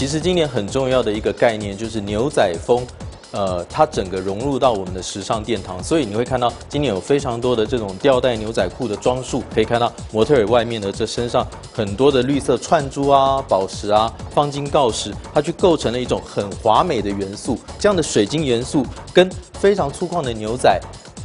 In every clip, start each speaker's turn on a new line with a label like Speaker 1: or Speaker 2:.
Speaker 1: 其实今年很重要的一个概念就是牛仔风。呃，它整个融入到我们的时尚殿堂，所以你会看到今年有非常多的这种吊带牛仔裤的装束，可以看到模特儿外面的这身上很多的绿色串珠啊、宝石啊、方金锆石，它去构成了一种很华美的元素。这样的水晶元素跟非常粗犷的牛仔。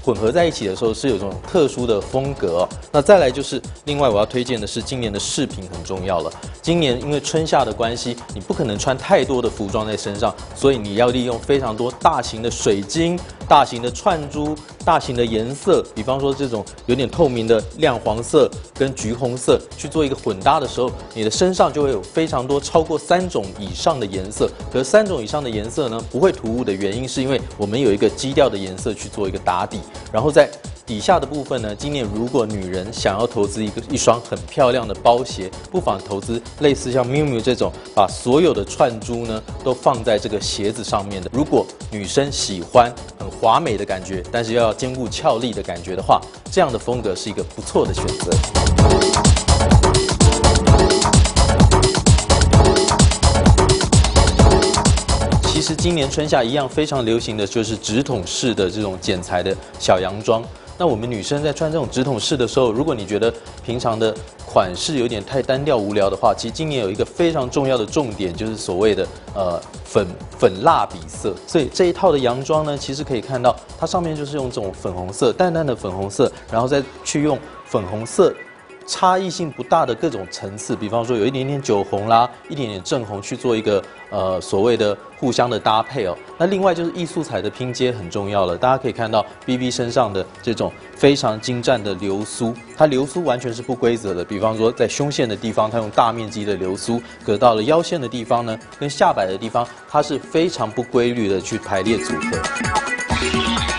Speaker 1: 混合在一起的时候是有一种特殊的风格。那再来就是另外我要推荐的是今年的饰品很重要了。今年因为春夏的关系，你不可能穿太多的服装在身上，所以你要利用非常多大型的水晶、大型的串珠、大型的颜色，比方说这种有点透明的亮黄色跟橘红色去做一个混搭的时候，你的身上就会有非常多超过三种以上的颜色。可是三种以上的颜色呢不会突兀的原因是因为我们有一个基调的颜色去做一个打底。然后再底下的部分呢，今年如果女人想要投资一个一双很漂亮的包鞋，不妨投资类似像 miu miu 这种，把所有的串珠呢都放在这个鞋子上面的。如果女生喜欢很华美的感觉，但是又要兼顾俏丽的感觉的话，这样的风格是一个不错的选择。其实今年春夏一样非常流行的就是直筒式的这种剪裁的小洋装。那我们女生在穿这种直筒式的时候，如果你觉得平常的款式有点太单调无聊的话，其实今年有一个非常重要的重点，就是所谓的呃粉粉蜡笔色。所以这一套的洋装呢，其实可以看到它上面就是用这种粉红色、淡淡的粉红色，然后再去用粉红色。差异性不大的各种层次，比方说有一点点酒红啦，一点点正红去做一个呃所谓的互相的搭配哦。那另外就是艺术彩的拼接很重要了，大家可以看到 B B 身上的这种非常精湛的流苏，它流苏完全是不规则的。比方说在胸线的地方，它用大面积的流苏；可到了腰线的地方呢，跟下摆的地方，它是非常不规律的去排列组合。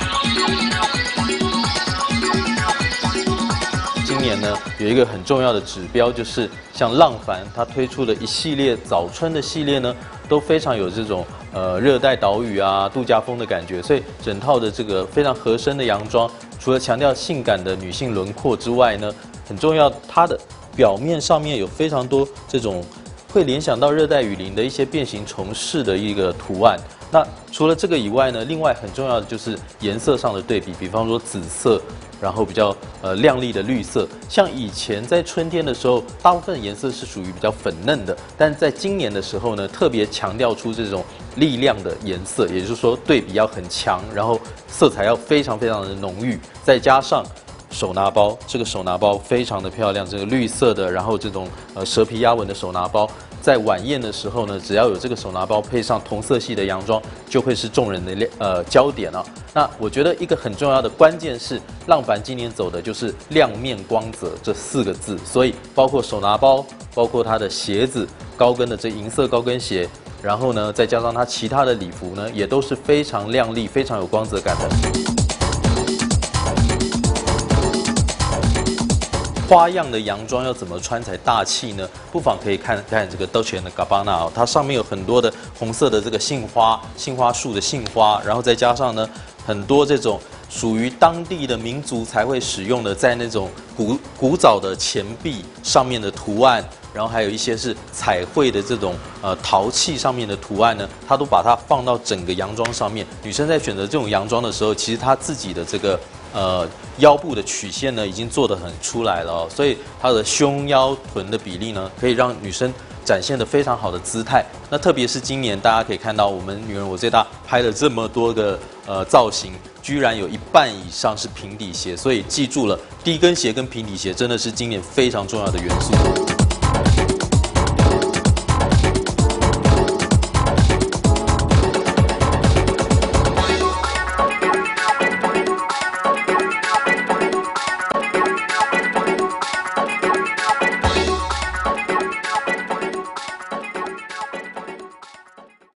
Speaker 1: 年呢有一个很重要的指标，就是像浪凡它推出的一系列早春的系列呢，都非常有这种呃热带岛屿啊度假风的感觉，所以整套的这个非常合身的洋装，除了强调性感的女性轮廓之外呢，很重要它的表面上面有非常多这种会联想到热带雨林的一些变形虫式的一个图案。那除了这个以外呢，另外很重要的就是颜色上的对比，比方说紫色。然后比较呃亮丽的绿色，像以前在春天的时候，大部分颜色是属于比较粉嫩的，但在今年的时候呢，特别强调出这种力量的颜色，也就是说对比要很强，然后色彩要非常非常的浓郁，再加上手拿包，这个手拿包非常的漂亮，这个绿色的，然后这种呃蛇皮压纹的手拿包。在晚宴的时候呢，只要有这个手拿包配上同色系的洋装，就会是众人的亮呃焦点了。那我觉得一个很重要的关键是，浪凡今年走的就是亮面光泽这四个字，所以包括手拿包，包括他的鞋子，高跟的这银色高跟鞋，然后呢，再加上他其他的礼服呢，也都是非常亮丽、非常有光泽感的。花样的洋装要怎么穿才大气呢？不妨可以看看这个 Dolce Gabbana 哦，它上面有很多的红色的这个杏花，杏花树的杏花，然后再加上呢很多这种属于当地的民族才会使用的，在那种古古早的钱币上面的图案，然后还有一些是彩绘的这种呃陶器上面的图案呢，它都把它放到整个洋装上面。女生在选择这种洋装的时候，其实她自己的这个。呃，腰部的曲线呢，已经做得很出来了，所以她的胸腰臀的比例呢，可以让女生展现的非常好的姿态。那特别是今年，大家可以看到，我们女人我最大拍了这么多个呃造型，居然有一半以上是平底鞋，所以记住了，低跟鞋跟平底鞋真的是今年非常重要的元素。